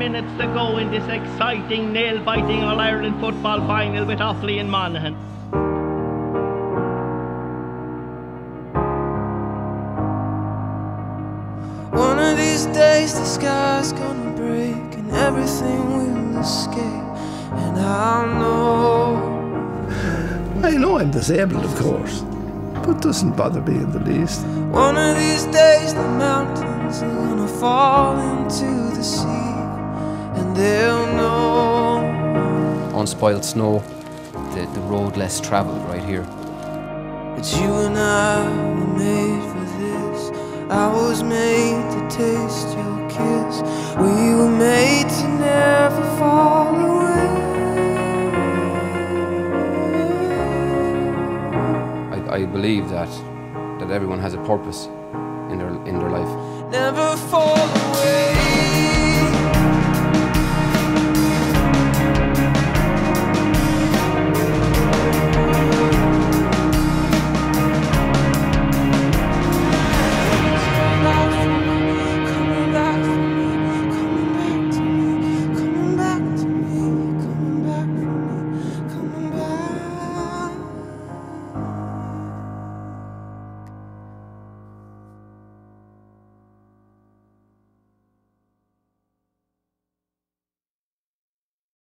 minutes to go in this exciting nail-biting All-Ireland football final with Offaly and Monaghan. One of these days the sky's gonna break and everything will escape. And I know. I know I'm disabled, of course, but it doesn't bother me in the least. One of these days the mountains are gonna fall into the sea. Unspoiled snow, the, the road less travelled right here. That you and I were made for this. I was made to taste your kiss. We were made to never fall away. I, I believe that that everyone has a purpose in their in their life. Never fall away.